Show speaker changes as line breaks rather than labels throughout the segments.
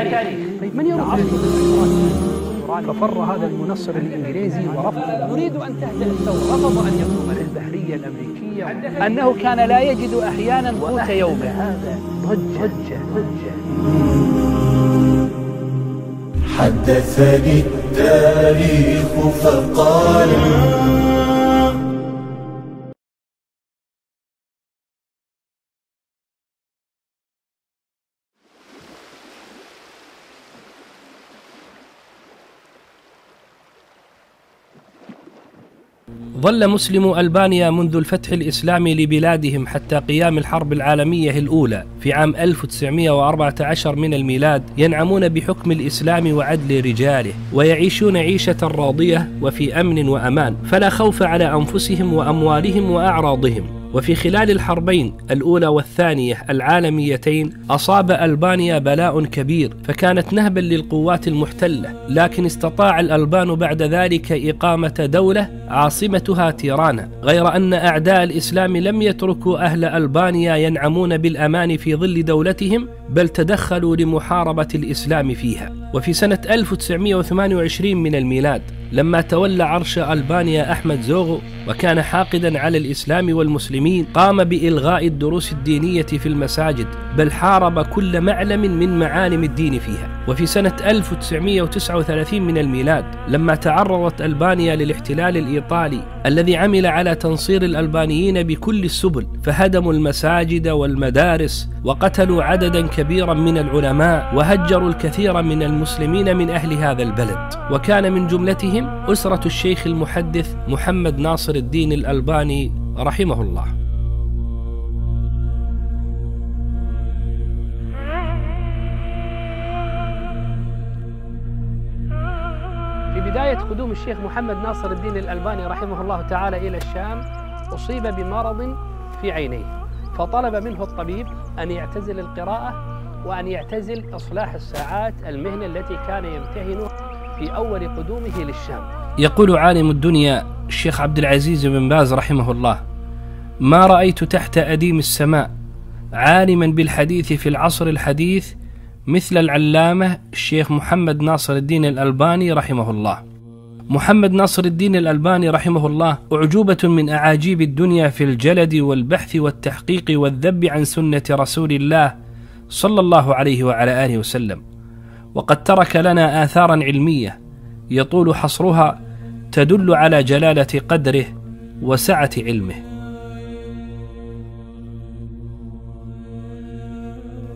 التاريخ من يرد ففر هذا المنصر الإنجليزي ورفض. نريد أن تهدأ الثورة. رفض أن يقوم البحريه الأمريكية. أنه كان لا يجد أحيانا قوت يومه. هذا ضجه ضجه
حدثني التاريخ فقال
ظل مسلم ألبانيا منذ الفتح الإسلامي لبلادهم حتى قيام الحرب العالمية الأولى في عام 1914 من الميلاد ينعمون بحكم الإسلام وعدل رجاله ويعيشون عيشة راضية وفي أمن وأمان فلا خوف على أنفسهم وأموالهم وأعراضهم. وفي خلال الحربين الأولى والثانية العالميتين أصاب ألبانيا بلاء كبير فكانت نهبا للقوات المحتلة لكن استطاع الألبان بعد ذلك إقامة دولة عاصمتها تيرانا. غير أن أعداء الإسلام لم يتركوا أهل ألبانيا ينعمون بالأمان في ظل دولتهم بل تدخلوا لمحاربة الإسلام فيها. وفي سنة 1928 من الميلاد لما تولى عرش ألبانيا أحمد زوغو وكان حاقدا على الإسلام والمسلمين قام بإلغاء الدروس الدينية في المساجد بل حارب كل معلم من معالم الدين فيها. وفي سنة 1939 من الميلاد لما تعرضت ألبانيا للاحتلال الإيطالي الذي عمل على تنصير الألبانيين بكل السبل فهدموا المساجد والمدارس وقتلوا عددا كبيرا من العلماء وهجروا الكثير من المسلمين من أهل هذا البلد. وكان من جملتهم أسرة الشيخ المحدث محمد ناصر الدين الألباني رحمه الله.
بداية قدوم الشيخ محمد ناصر الدين الألباني رحمه الله تعالى إلى الشام أصيب بمرض في عينيه. فطلب منه الطبيب أن يعتزل القراءة وأن يعتزل إصلاح الساعات المهنة التي كان يمتهن في أول قدومه للشام.
يقول عالم الدنيا الشيخ عبد العزيز بن باز رحمه الله ما رأيت تحت أديم السماء عالما بالحديث في العصر الحديث مثل العلامة الشيخ محمد ناصر الدين الألباني رحمه الله. محمد ناصر الدين الألباني رحمه الله أعجوبة من أعاجيب الدنيا في الجلد والبحث والتحقيق والذب عن سنة رسول الله صلى الله عليه وعلى آله وسلم. وقد ترك لنا آثارا علمية يطول حصرها تدل على جلالة قدره وسعة علمه.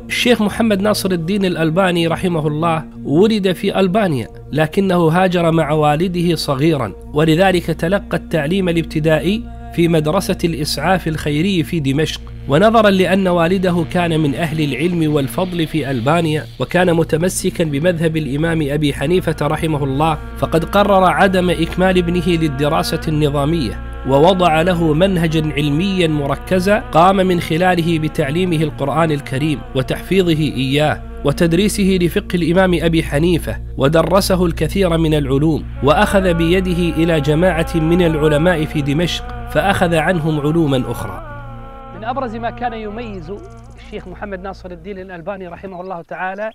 الشيخ محمد ناصر الدين الألباني رحمه الله ولد في ألبانيا لكنه هاجر مع والده صغيرا ولذلك تلقى التعليم الابتدائي في مدرسة الإسعاف الخيري في دمشق. ونظرا لأن والده كان من أهل العلم والفضل في ألبانيا وكان متمسكا بمذهب الإمام أبي حنيفة رحمه الله فقد قرر عدم إكمال ابنه للدراسة النظامية. ووضع له منهجا علميا مركزا قام من خلاله بتعليمه القرآن الكريم وتحفيظه إياه وتدريسه لفقه الإمام أبي حنيفة ودرسه الكثير من العلوم وأخذ بيده إلى جماعة من العلماء في دمشق فأخذ عنهم علوما أخرى.
من أبرز ما كان يميز الشيخ محمد ناصر الدين الألباني رحمه الله تعالى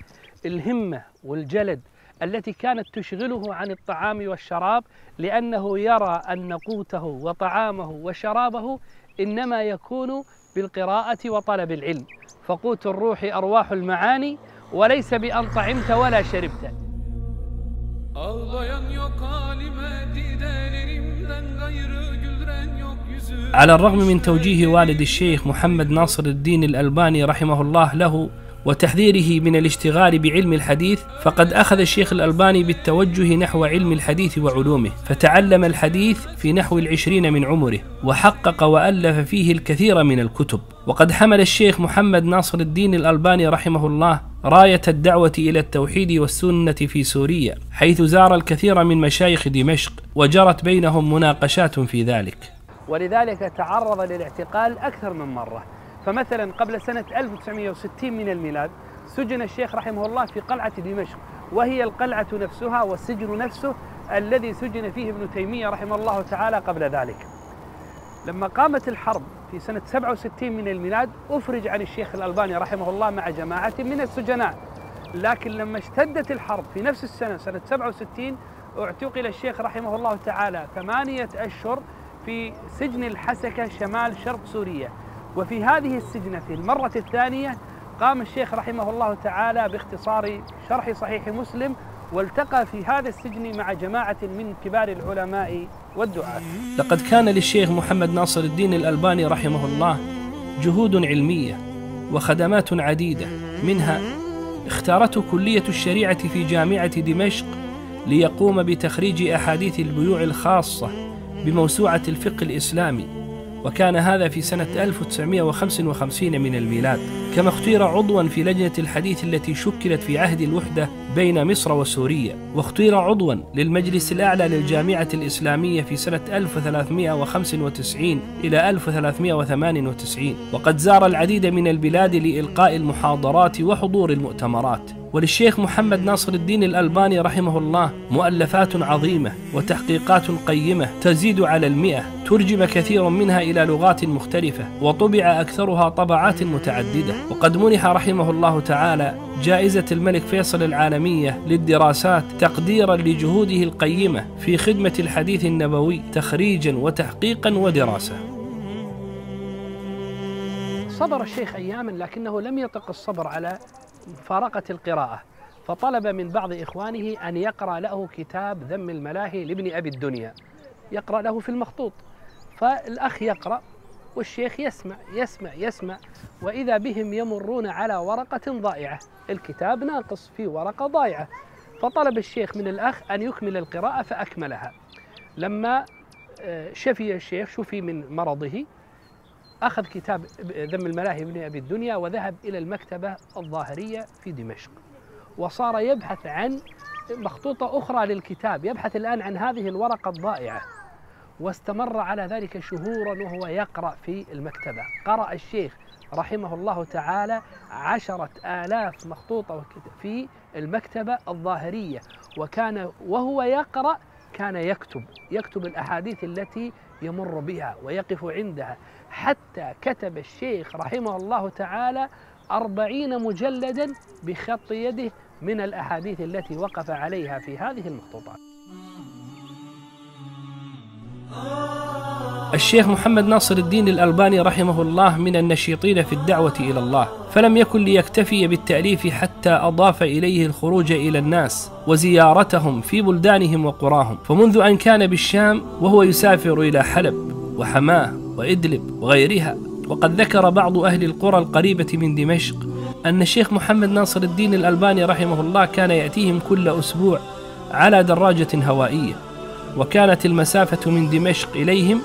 الهمة والجلد التي كانت تشغله عن الطعام والشراب لأنه يرى أن قوته وطعامه وشرابه إنما يكون بالقراءة وطلب العلم. فقوت الروح أرواح المعاني وليس بأن طعمت ولا شربت.
على الرغم من توجيه والد الشيخ محمد ناصر الدين الألباني رحمه الله له وتحذيره من الاشتغال بعلم الحديث فقد أخذ الشيخ الألباني بالتوجه نحو علم الحديث وعلومه فتعلم الحديث في نحو العشرين من عمره وحقق وألف فيه الكثير من الكتب. وقد حمل الشيخ محمد ناصر الدين الألباني رحمه الله راية الدعوة إلى التوحيد والسنة في سوريا حيث زار الكثير من مشايخ دمشق وجرت بينهم مناقشات في ذلك.
ولذلك تعرض للاعتقال أكثر من مرة. فمثلا قبل سنة 1960 من الميلاد سجن الشيخ رحمه الله في قلعة دمشق وهي القلعة نفسها والسجن نفسه الذي سجن فيه ابن تيمية رحمه الله تعالى قبل ذلك. لما قامت الحرب في سنة 67 من الميلاد أفرج عن الشيخ الألباني رحمه الله مع جماعة من السجناء. لكن لما اشتدت الحرب في نفس السنة سنة 67 اعتقل الشيخ رحمه الله تعالى ثمانية أشهر في سجن الحسكة شمال شرق سوريا. وفي هذه السجنة في المرة الثانية قام الشيخ رحمه الله تعالى باختصار شرح صحيح مسلم والتقى في هذا السجن مع جماعة من كبار العلماء والدعاة.
لقد كان للشيخ محمد ناصر الدين الألباني رحمه الله جهود علمية وخدمات عديدة منها اختارته كلية الشريعة في جامعة دمشق ليقوم بتخريج أحاديث البيوع الخاصة بموسوعة الفقه الإسلامي. وكان هذا في سنة 1955 من الميلاد. كما اختير عضوا في لجنة الحديث التي شكلت في عهد الوحدة بين مصر وسوريا واختير عضوا للمجلس الأعلى للجامعة الإسلامية في سنة 1395 إلى 1398 وقد زار العديد من البلاد لإلقاء المحاضرات وحضور المؤتمرات. وللشيخ محمد ناصر الدين الألباني رحمه الله مؤلفات عظيمة وتحقيقات قيمة تزيد على المئة ترجم كثير منها إلى لغات مختلفة وطبع أكثرها طبعات متعددة. وقد منح رحمه الله تعالى جائزة الملك فيصل العالمية للدراسات تقديرا لجهوده القيمة في خدمة الحديث النبوي تخريجا وتحقيقا ودراسة.
صبر الشيخ أياما لكنه لم يطق الصبر على مفارقة القراءة فطلب من بعض إخوانه أن يقرأ له كتاب ذم الملاهي لابن أبي الدنيا يقرأ له في المخطوط فالأخ يقرأ والشيخ يسمع يسمع يسمع وإذا بهم يمرون على ورقة ضائعة. الكتاب ناقص في ورقة ضائعة. فطلب الشيخ من الأخ أن يكمل القراءة فأكملها. لما آه، شفي الشيخ شفي من مرضه أخذ كتاب ذم الملاهي ابن أبي الدنيا وذهب إلى المكتبة الظاهرية في دمشق. وصار يبحث عن مخطوطة أخرى للكتاب يبحث الآن عن هذه الورقة الضائعة. واستمر على ذلك شهورا وهو يقرأ في المكتبة. قرأ الشيخ رحمه الله تعالى عشرة آلاف مخطوطة في المكتبة الظاهرية. وكان وهو يقرأ كان يكتب يكتب الأحاديث التي يمر بها ويقف عندها. حتى كتب الشيخ رحمه الله تعالى أربعين مجلدا بخط يده من الأحاديث التي وقف عليها في هذه المخطوطات.
الشيخ محمد ناصر الدين الألباني رحمه الله من النشيطين في الدعوة إلى الله فلم يكن ليكتفي بالتأليف حتى أضاف إليه الخروج إلى الناس وزيارتهم في بلدانهم وقراهم فمنذ أن كان بالشام وهو يسافر إلى حلب وحماة وإدلب وغيرها وقد ذكر بعض أهل القرى القريبة من دمشق أن الشيخ محمد ناصر الدين الألباني رحمه الله كان يأتيهم كل أسبوع على دراجة هوائية. وكانت المسافة من دمشق إليهم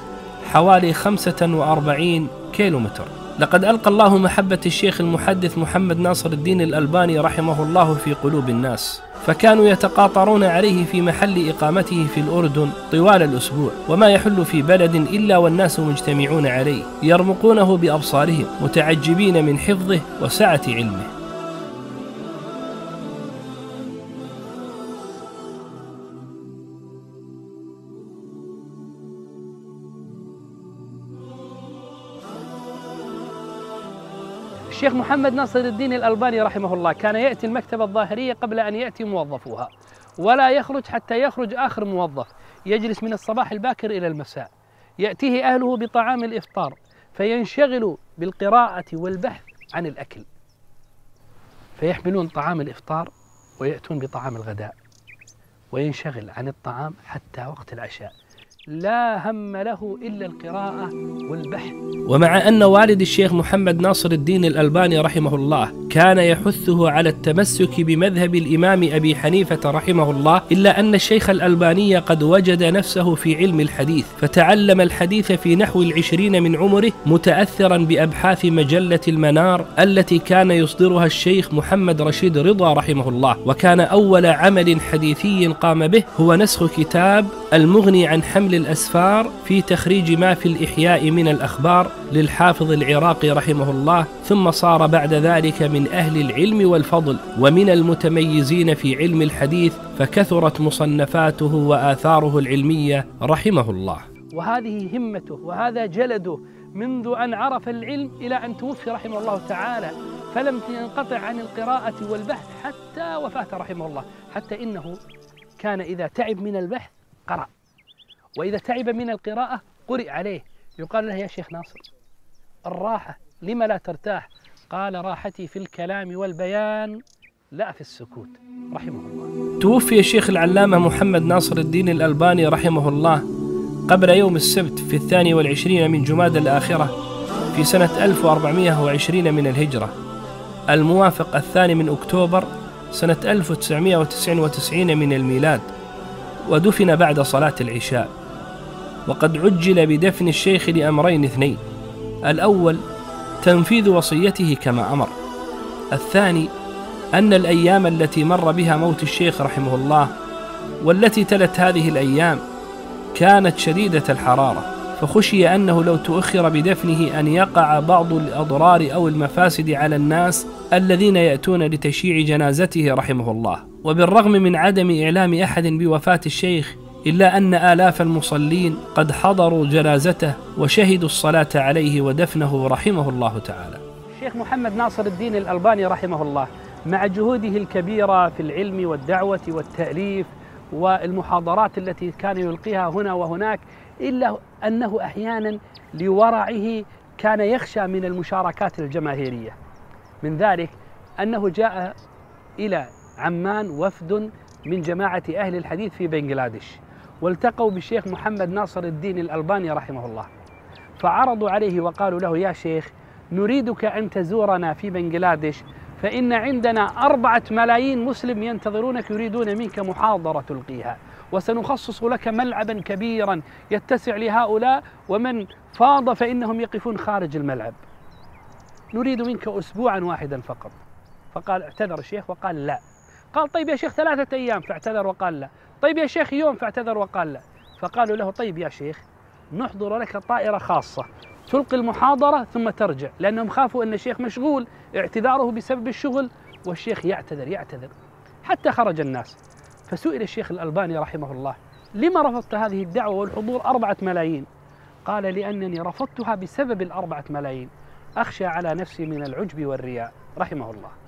حوالي 45 كيلومتر. لقد ألقى الله محبة الشيخ المحدث محمد ناصر الدين الألباني رحمه الله في قلوب الناس فكانوا يتقاطرون عليه في محل إقامته في الأردن طوال الأسبوع وما يحل في بلد إلا والناس مجتمعون عليه يرمقونه بأبصارهم متعجبين من حفظه وسعة علمه.
الشيخ محمد ناصر الدين الألباني رحمه الله كان يأتي المكتبة الظاهرية قبل أن يأتي موظفوها ولا يخرج حتى يخرج آخر موظف يجلس من الصباح الباكر إلى المساء. يأتيه أهله بطعام الإفطار فينشغل بالقراءة والبحث عن الأكل. فيحملون طعام الإفطار ويأتون بطعام الغداء وينشغل عن الطعام حتى وقت العشاء. لا هم له إلا القراءة والبحث.
ومع أن والد الشيخ محمد ناصر الدين الألباني رحمه الله كان يحثه على التمسك بمذهب الإمام أبي حنيفة رحمه الله إلا أن الشيخ الألباني قد وجد نفسه في علم الحديث فتعلم الحديث في نحو العشرين من عمره متأثرا بأبحاث مجلة المنار التي كان يصدرها الشيخ محمد رشيد رضا رحمه الله وكان أول عمل حديثي قام به هو نسخ كتاب المغني عن حمل الأسفار في تخريج ما في الإحياء من الأخبار للحافظ العراقي رحمه الله ثم صار بعد ذلك من أهل العلم والفضل ومن المتميزين في علم الحديث فكثرت مصنفاته وآثاره العلمية رحمه الله.
وهذه همته وهذا جلده منذ أن عرف العلم إلى أن توفي رحمه الله تعالى فلم ينقطع عن القراءة والبحث حتى وفاته رحمه الله حتى إنه كان إذا تعب من البحث قرأ. وإذا تعب من القراءة قرئ عليه. يقال له يا شيخ ناصر الراحة لما لا ترتاح؟ قال راحتي في الكلام والبيان لا في السكوت. رحمه الله.
توفي الشيخ العلامة محمد ناصر الدين الألباني رحمه الله قبل يوم السبت في الثاني والعشرين من جماد الآخرة في سنة 1420 من الهجرة. الموافق الثاني من أكتوبر سنة 1999 من الميلاد. ودفن بعد صلاة العشاء. وقد عجل بدفن الشيخ لأمرين اثنين. الأول تنفيذ وصيته كما أمر. الثاني أن الأيام التي مر بها موت الشيخ رحمه الله والتي تلت هذه الأيام كانت شديدة الحرارة فخشي أنه لو تؤخر بدفنه أن يقع بعض الأضرار أو المفاسد على الناس الذين يأتون لتشييع جنازته رحمه الله. وبالرغم من عدم إعلام أحد بوفاة الشيخ إلا أن آلاف المصلين قد حضروا جنازته وشهدوا الصلاة عليه ودفنه رحمه الله تعالى.
الشيخ محمد ناصر الدين الألباني رحمه الله مع جهوده الكبيرة في العلم والدعوة والتأليف والمحاضرات التي كان يلقيها هنا وهناك إلا أنه أحيانا لورعه كان يخشى من المشاركات الجماهيرية. من ذلك أنه جاء إلى عمان وفد من جماعة أهل الحديث في بنغلاديش. والتقوا بالشيخ محمد ناصر الدين الألباني رحمه الله. فعرضوا عليه وقالوا له يا شيخ نريدك أن تزورنا في بنغلاديش فإن عندنا أربعة ملايين مسلم ينتظرونك يريدون منك محاضرة تلقيها وسنخصص لك ملعبا كبيرا يتسع لهؤلاء ومن فاض فإنهم يقفون خارج الملعب. نريد منك أسبوعا واحدا فقط. فقال اعتذر الشيخ وقال لا. قال طيب يا شيخ ثلاثة أيام. فاعتذر وقال لا. طيب يا شيخ يوم فاعتذر وقال لا. فقالوا له طيب يا شيخ نحضر لك طائرة خاصة. تلقي المحاضرة ثم ترجع لأنهم خافوا أن الشيخ مشغول اعتذاره بسبب الشغل. والشيخ يعتذر يعتذر. حتى خرج الناس. فسئل الشيخ الألباني رحمه الله لما رفضت هذه الدعوة والحضور أربعة ملايين؟ قال لأنني رفضتها بسبب الأربعة ملايين. أخشى على نفسي من العجب والرياء. رحمه الله.